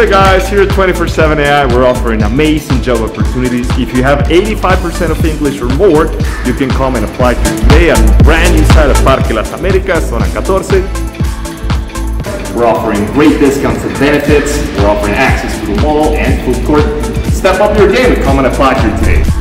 the guys here at 24-7 AI. We're offering amazing job opportunities. If you have 85% of English or more, you can come and apply to today at brand new site of Parque Las Américas, Zona 14. We're offering great discounts and benefits. We're offering access to the mall and food court. Step up your game and come and apply here today.